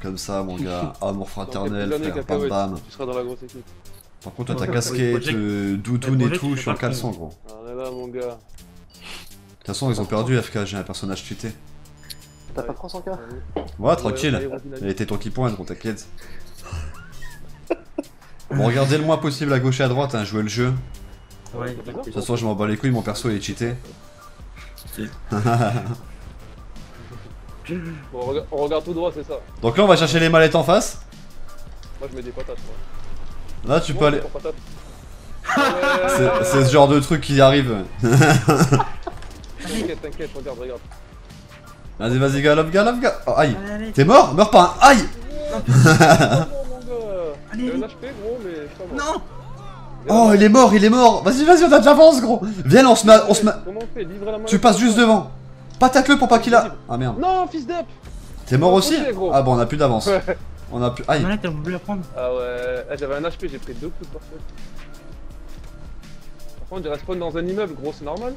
Comme ça, mon gars. Amour fraternel, quelques années, frère. Bam bam. Tu seras dans la grosse équipe. Par contre, toi, ta casquette, euh, doudoune et tout, je suis en caleçon, gros. Ah là là, mon gars. De toute façon, ils ont perdu, FK, j'ai un personnage cheaté. T'as pas 300k Ouais, tranquille. Il était ton qui pointe, gros, t'inquiète. Bon, regardez le moins possible à gauche et à droite, hein, jouez le jeu. Ouais, De toute façon, je m'en bats les couilles, mon perso il est cheaté. Bon, on regarde, on regarde tout droit, c'est ça. Donc là, on va chercher les mallettes en face. Moi, je mets des patates, moi. Là, tu peux aller. C'est Ouais. c'est ce genre de truc qui arrive. T'inquiète, t'inquiète, regarde, regarde. Vas-y, vas-y, galope, galope, galope. Oh, aïe. T'es mort? Meurs pas, hein. aïe Oh non, mon gars. Allez, J'ai un allez. HP, gros, mais je t'en Non Oh, il est mort, il est mort. Vas-y, vas-y, on a déjà avance, gros. Viens, on se met, on se met. Tu passes juste devant. Patate-le pour pas qu'il a. Ah merde. Non, fils d'up T'es mort aussi. Ah bon, on a plus d'avance. Ouais. On a plus. Aïe. Malette, t'as voulu la prendre Ah ouais, ah, j'avais un HP, j'ai pris deux coups de parfait. Par contre, j'ai respawn dans un immeuble, gros, c'est normal.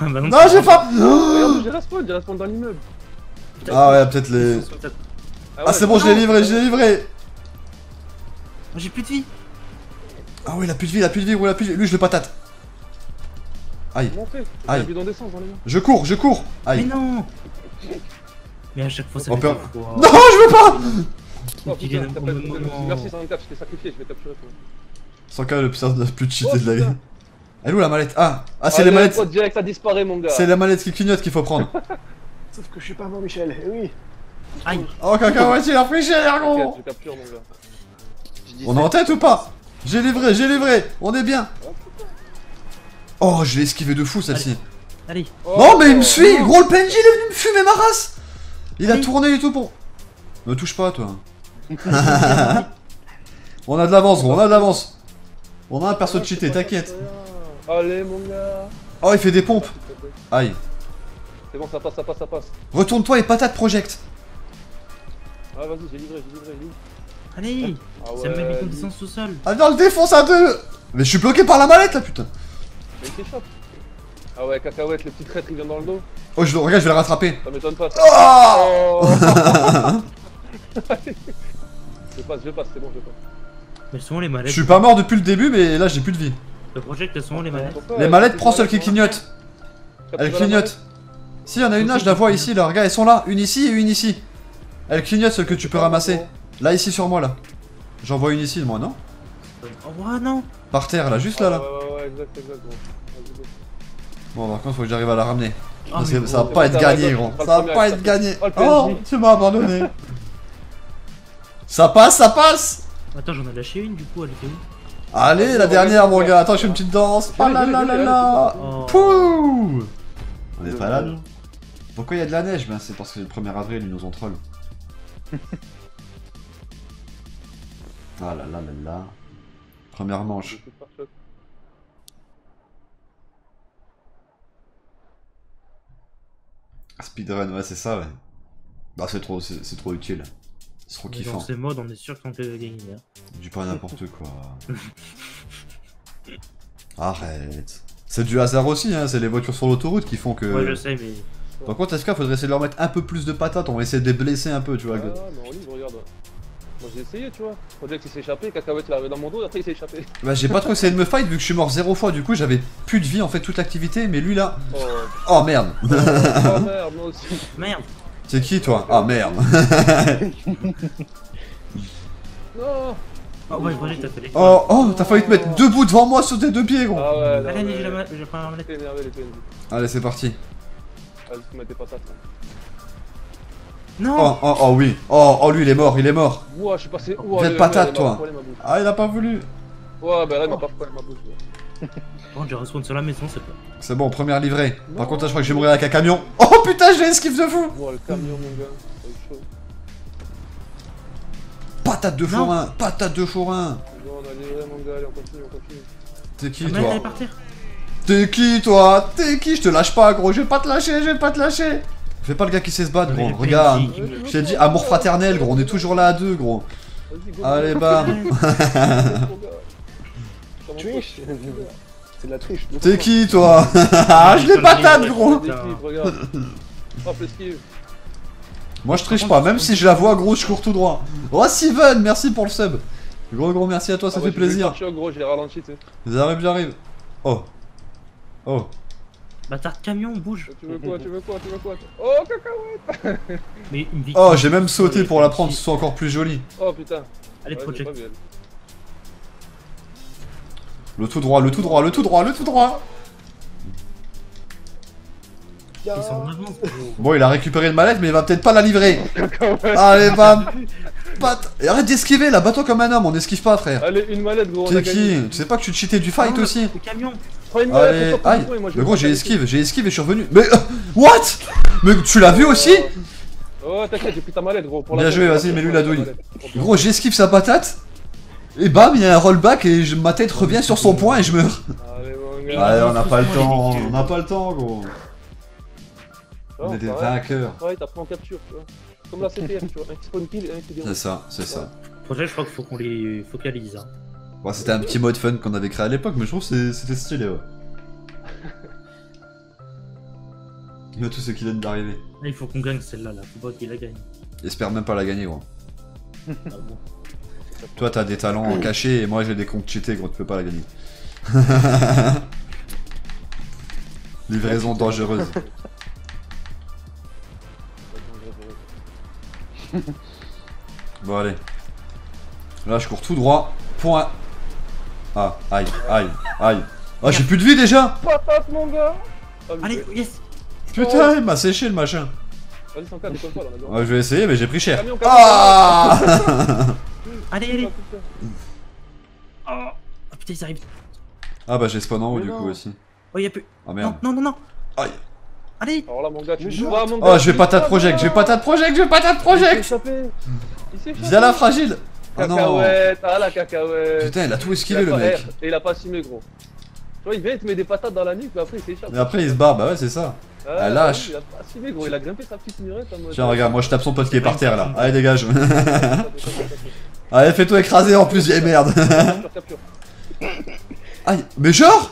Ah, bah Non, j'ai pas. Regarde, j'ai respawn, j'ai respawn dans l'immeuble. Ah ouais, peut-être les. Ah, c'est bon, je l'ai livré, je l'ai livré. J'ai plus de vie Ah ouais, il a plus de vie, il a plus de vie, il a plus de vie. Lui, je le patate. Aïe. Aïe. un mains. Je cours, je cours. Mais Aïe. non Mais à chaque fois, ça fois. Non, je veux pas Oh Qui putain, vient t'as au pas même écouté, moment. Merci 54, je t'ai sacrifié, je vais t'appuyer toi. Sans cas, le putain de plus cheaté Oh, de la vie. Elle est où la mallette? Ah, ah c'est Allez, les mallettes. oh, direct, ça disparaît, mon gars. C'est les mallettes qui clignotent qu'il faut prendre. Sauf que je suis pas mort, Michel. Eh oui. Aïe Oh, cacahuète, il a mon gars. On est en tête ou pas? J'ai livré, j'ai livré. On est bien. Oh, je l'ai esquivé de fou celle-ci. Allez Oh, Non, mais il me suit. Gros, le PNJ, il est venu me fumer ma race. Il a tourné et tout pour. Me touche pas, toi. on a de l'avance, gros, on a de l'avance. On a un perso de cheaté, t'inquiète. Allez, mon gars. Oh, il fait des pompes. Aïe. C'est bon, ça passe, ça passe, ça passe. Retourne-toi et patate project. Ah, vas-y, j'ai livré, j'ai livré, où Allez Ah Ça me met des conditions sous-sol Ah non, le défonce à deux. Mais je suis bloqué par la mallette là, putain. Ah ouais, cacahuète, le petit traître, il vient dans le dos. Oh, je, regarde, je vais le rattraper. Ça m'étonne pas. ça. Oh Oh Je passe, je passe, c'est bon, je passe. Mais où les Je mallettes suis pas mort depuis le début, mais là j'ai plus de vie. Le elles sont où les Pourquoi Les elle- prends celle qui clignote. Elle clignote. Si, y en a une là, je la vois ici, là. Regarde, elles sont là. Une ici et une ici. Elle clignote, celle que tu peux ramasser. Là, ici sur moi, là. J'en vois une ici, moi, non? Oh ouais, non Par terre, là, juste là, là. Ouais, ouais, ouais, exact, exact. Bon, par contre, faut que j'arrive à la ramener. Ah, Parce que ça va pas être gagné, gros. ça va pas être gagné. Oh, Oh, tu m'as abandonné. Ça passe, ça passe Attends, j'en ai lâché une du coup, elle était où Allez, la dernière, mon gars. Attends, je fais une petite danse. Oh là là là là. Oh. Pouh On est pas là, nous Pourquoi il y a de la neige? Ben, c'est parce que le 1er avril, ils nous ont troll. ah là là là là. Première manche. Je suis pas choc. Speedrun, ouais, c'est ça, ouais. Bah, c'est trop, c'est trop utile. C'est trop Mais kiffant. Dans ces modes, on est sûr qu'on peut gagner. hein. Du pas n'importe quoi. Arrête. C'est du hasard aussi, hein. C'est les voitures sur l'autoroute qui font que. Ouais, je sais, mais. Par contre, SK, faudrait essayer de leur mettre un peu plus de patates. On va essayer de les blesser un peu, tu vois. Ah, livre, regarde. Moi j'ai essayé, tu vois. Project il s'est échappé, cacahuète il est arrivé dans mon dos, et après il s'est échappé. Bah, j'ai pas trop essayé de me fight vu que je suis mort zéro fois. Du coup, j'avais plus de vie en fait, toute l'activité. Mais lui là. Oh, Oh merde. oh merde, moi aussi. Merde C'est qui toi? Ah merde. Non Oh ouais, fait les. Oh, oh, t'as failli te mettre debout devant moi sur tes deux pieds, gros. Ah ouais, non, Allez, allez, mais- ma- j'ai pris la mallette. T'es énervé les PNJ. Non Oh, oh, oh, oui. Oh, oh, lui, il est mort, il est mort. Ouah, je suis passé. Ouah, de le- patate, toi. Ah, il a pas voulu. Ouais, bah là il m'a pas collé ma bouche. contre, j'ai respawn sur la maison, c'est pas. C'est bon, première livrée. Par contre, là, je crois que je vais mourir avec un camion. Oh putain, j'ai esquive de fou. Ouah, le camion, mon gars. Ça va être chaud. Patate de Non. fourrin, patate de fourrin. Bon, on a livré, mon gars, allez, on continue, on continue. T'es qui, est toi T'es qui, toi T'es qui Je te lâche pas, gros. Je vais pas te lâcher, je vais pas te lâcher. Fais pas le gars qui sait se battre, gros. Regarde. Je t'ai dit amour fraternel, gros. On est toujours là à deux, gros. Allez, bam. C'est de la triche. T'es qui, toi Ah, je l'ai patate, gros. Moi je triche pas, même si je la vois gros, je cours tout droit. Oh Steven, merci pour le sub. Gros gros merci à toi, ça Ah fait vu le plaisir. pare-choc, gros, je l'ai ralenti, tu sais. J'arrive, j'arrive. Oh. Oh. Bâtard de camion, bouge. Tu veux quoi, tu veux quoi, tu veux quoi Oh, cacahuète Mais une victime. Oh, j'ai même sauté pour la prendre, ce soit encore plus joli. Oh putain. Allez, Ouais, project. Le tout droit, le tout droit, le tout droit, le tout droit. Ils sont. Bon, il a récupéré une mallette, mais il va peut-être pas la livrer. Allez, bam. Pat. Et arrête d'esquiver là, bats-toi comme un homme, on n'esquive pas, frère. Allez, une mallette, gros, T'es qui Tu sais pas que tu te cheatais du fight Non, aussi Le camion. Prends une mallette, Allez, aïe. moi, je Mais gros, j'ai esquive, j'ai esquive et je suis revenu. Mais euh, what? Mais tu l'as vu aussi? Oh, t'inquiète, j'ai pris ta mallette, gros. Pour Bien la joué, vas-y, mets-lui la douille. Gros, j'esquive sa patate. Et bam, il y a un rollback et je- ma tête revient sur son point et je meurs. Allez, mon Et- gars. Allez, on n'a pas le temps, on n'a pas le temps, gros. On est des vainqueurs. Ouais, t'as pris en capture, tu vois. Comme la CPM, tu vois. Un qui spawn pile et un qui C'est ça, c'est ça. Project, je crois qu'il faut qu'on les focalise. Hein. Bon, c'était un petit mode fun qu'on avait créé à l'époque, mais je trouve que c'était stylé, ouais. Il y a tous ceux qui viennent d'arriver. Là, il faut qu'on gagne celle-là, là. Faut pas qu'il la gagne. J'espère même pas la gagner, gros. Ah bon. Toi, t'as des talents cachés et moi, j'ai des comptes cheatés, gros, tu peux pas la gagner. Livraison dangereuse. Bon, allez. Là, je cours tout droit. Point. Ah, aïe, aïe, aïe. Ah, j'ai plus de vie déjà Patate, mon gars Ah, Allez, yes Putain, il m'a séché le machin. Vas-y, 100K, déconne pas, là, on a besoin. Ouais, je vais essayer, mais j'ai pris cher. Camion, camion, Ah Allez, Ah, allez. Oh Ah, putain, ils arrivent. Ah bah j'ai spawn en haut Mais du non. coup aussi. Oh, y'a plus. Ah merde. Non, non, non, non Aïe. Allez Alors là, mon gars, tu mon gars. Oh, je vais patate project, je vais patate project, je vais patate Il s'est project échappé. Il s'est échappé. Viens la fragile Non Cacahuète, ah la cacahuète. Putain, il a tout Il esquivé a le mec. Et il a pas assumé, gros. Tu vois, il vient, il te met des patates dans la nuque, mais après il s'échappe. Et après il se barre, bah ouais, c'est ça. Ah, lâche. Il a pas assumé, gros. Il a grimpé sa petite murette en mode. Tiens, regarde, moi je tape son pote qui est par terre là. Allez, dégage. Allez, fais-toi écraser en plus, vieille merde. capture. Aïe, mais genre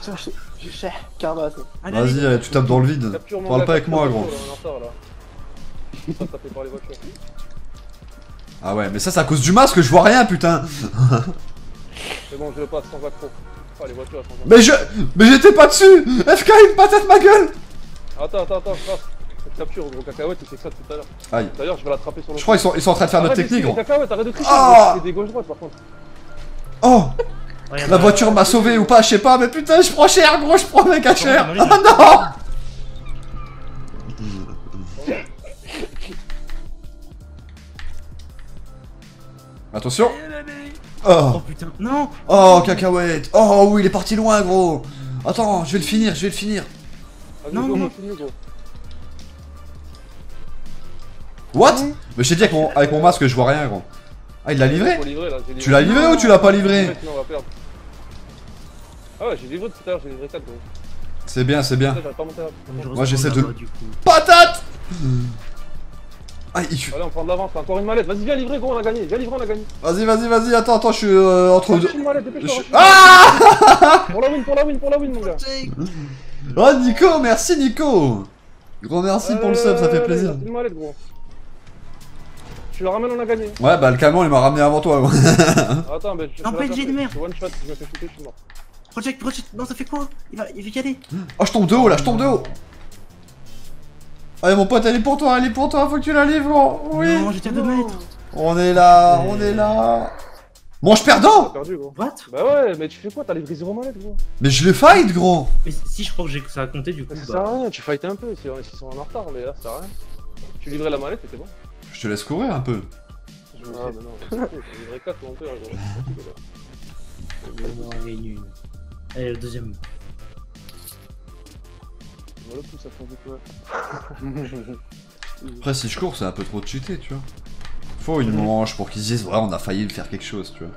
Vas-y, tu tapes dans le vide. Parle pas avec moi, gros. Ah ouais, mais ça c'est à cause du masque, je vois rien, putain. C'est bon, je le passe sans accro. Ah, les voitures elles sont Mais je. Mais j'étais pas dessus FK, une patate ma gueule Attends, attends, attends, trace. Capture, gros cacahuète, il fait ça tout à l'heure. Aïe. D'ailleurs, je vais l'attraper sur le. Je crois qu'ils sont, ils sont en train de faire notre Arrête technique, gros. Cacahuète, arrête de tricher. Ah C'est des gauche-droite par contre. Oh La voiture m'a sauvé ou pas, je sais pas, mais putain, je prends cher, gros, je prends méga cher Oh non Attention Oh Oh putain, non Oh, cacahuète Oh, oui, il est parti loin, gros Attends, je vais le finir, je vais le finir Vas-y, Non, non. gros. What? Mais je t'ai dit avec mon, avec mon masque, je vois rien, gros. Ah, il l'a livré? là, Tu l'as livré ou tu l'as pas livré Sinon, on va perdre. Ah ouais, j'ai livré tout à l'heure, j'ai livré 4 gros. C'est bien, c'est bien. Moi, j'essaie de-. Patate Il... Allez, on prend de l'avance, encore une mallette. Vas-y, viens livrer, gros, on a gagné. Viens livrer, on a gagné. Vas-y, vas-y, vas-y, attends, attends, je suis euh, entre deux... Je- Ah mallette. Pour la win, pour la win, pour la win, mon gars. Oh, Nico, merci, Nico Gros merci pour le sub, ça fait Allez, plaisir. Une mallette, gros. Tu la ramènes, on a gagné. Ouais, bah le camion, il m'a ramené avant toi, gros. Attends, mais je Un de merde. Je one shot, si je me fais shooter, je suis mort. Project, project, non, ça fait quoi? Il va, il va y aller Oh, je tombe de haut, là, je tombe de haut Allez, mon pote, elle est pour toi, elle est pour toi, faut que tu la livres, gros. Oui Non, j'étais à 2 mètres On est là, on est là Mange T'as perdant perdu, gros. What? Bah ouais, mais tu fais quoi? T'as livré zéro mallette, gros. Mais je le fight, gros Mais si je crois que j'ai- ça a compté, du coup, Ça sert bah... à rien, tu fightais un peu, si ils sont en retard, mais là, ça sert à rien. Tu livrais la mallette, c'était bon. Je te laisse courir un peu. Je me dis, mais non, c'est j'ai livré 4 mon père, gros. Non, il y a une- une. Allez, le deuxième. Quoi. Après, si je cours, c'est un peu trop cheaté, tu vois. Faut une manche pour qu'ils se disent, ouais, on a failli faire quelque chose, tu vois.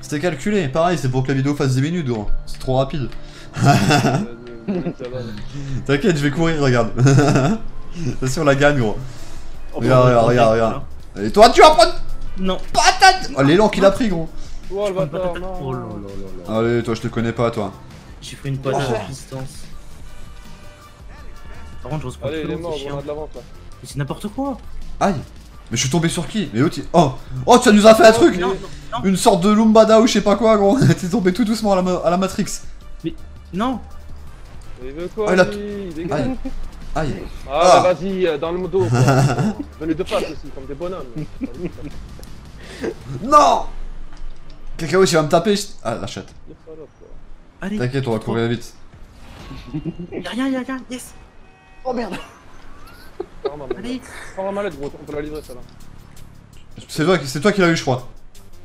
C'était calculé, pareil, c'est pour que la vidéo fasse 10 minutes, gros. C'est trop rapide. T'inquiète, je vais courir, regarde. si on la gagne, gros. Regarde, regarde, regarde, regarde. Et toi, tu vas prendre Non patate Oh, l'élan qu'il a pris, gros. Oh le Prends une bâtard, patate. non. Oh là là là là. Allez, toi, je te connais pas, toi. J'ai fait une patate à distance. Par contre, je reprends Allez, il est mort, on a de l'avance là. Mais c'est n'importe quoi Aïe Mais je suis tombé sur qui Mais l'autre il- Oh Oh tu nous as fait un truc Non, non, non, Une sorte de Lumbada ou je sais pas quoi gros T'es tombé tout doucement à la, ma- à la Matrix non. Il veut quoi Ah, il a- lui. Aïe Aïe Ah, Ah. vas-y, euh, dans le dos. Venez de face aussi, comme des bonhommes. Non Cacao il va me taper je- Ah la chatte. T'inquiète on va courir vite Y'a rien, y'a rien, yes. Oh merde Prends ma Allez. Prends la mallette, gros, on peut la livrer, celle-là. C'est toi, qui- c'est toi qui l'as eu je crois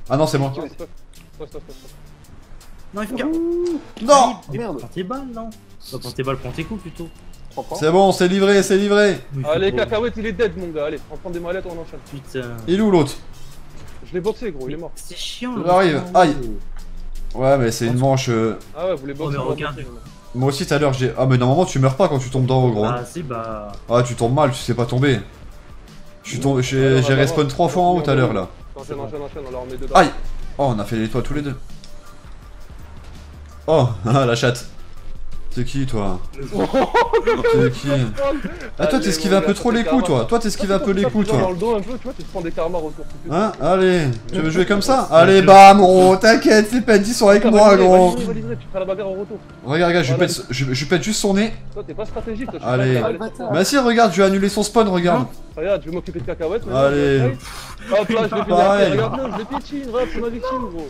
Ah non c'est moi. Non, il faut garder. Non Mais Merde. Prends tes balles, non. Prends tes balles, prends tes coups plutôt. C'est bon c'est livré c'est livré Allez, cacahuète, il est dead, mon gars. Allez, on prend des mallettes, on enchaîne. Putain. Il est où l'autre? Je l'ai boxé, gros, il est mort. C'est chiant. Il arrive. Aïe. Ouais mais c'est une manche euh, Ah ouais, vous les boxez. mais on va regarde. Moi aussi tout à l'heure j'ai... Ah mais normalement tu meurs pas quand tu tombes d'en haut gros hein. Ah, si, bah. Ah tu tombes mal tu sais pas tomber Je suis tombé... Ouais, J'ai ouais, respawn ouais. trois fois en haut tout à l'heure là Enchaîne, enchaîne, enchaîne, on leur remet dedans. Aïe Oh on a fait les toits tous les deux Oh ah, la chatte C'est qui toi C'est qui Ah toi t'esquives un peu trop les coups toi Toi t'esquives un peu les coups dans toi le. Hein Allez Tu veux jouer comme ça Allez bam gros T'inquiète les pets ils sont avec moi gros. Regarde regarde je lui pète, je, je lui pète juste son nez Toi, t'es pas stratégique, toi, Allez. Ah, le. Bah si regarde je vais annuler son spawn regarde Regarde, je vais m'occuper de cacahuètes. Allez. ouais. Hop là, je l'ai fait Pareil. Regarde-le, je piétine, regarde, c'est ma victime, gros.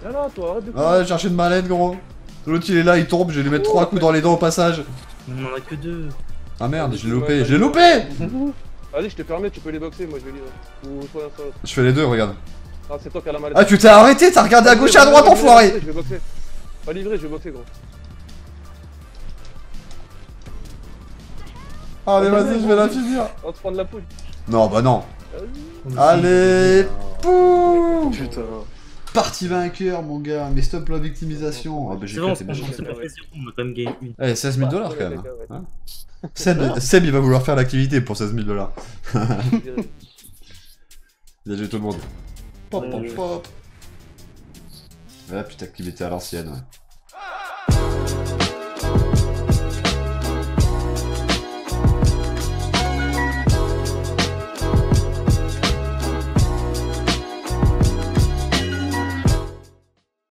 Viens là, toi, arrête de Ah ouais chercher une mallette gros L'autre il est là il tombe je vais lui mettre trois coups dans les dents au passage On en a que deux. Ah merde je l'ai loupé je l'ai loupé Vas-y, je te permets, tu peux les boxer, moi je vais livrer. Ou. Je fais les deux regarde Ah, c'est toi qui as la mallette. Ah tu t'es arrêté t'as regardé à gauche et à droite enfoiré Je vais boxer. Pas livré, je vais boxer, gros. Ah mais vas-y je vais la finir On va te prendre la poule. Non bah non. Allez Pouh Putain. Parti vainqueur mon gars mais stop la victimisation Ah bah j'ai C'est bon, c'est c'est bon, bien. c'est pas zéro, on a quand même gagné une. Eh 16 000 dollars quand même hein. Seb, Seb il va vouloir faire l'activité pour 16 000 dollars a joué tout le monde Pop pop Ouais. pop Ouais putain activité à l'ancienne ouais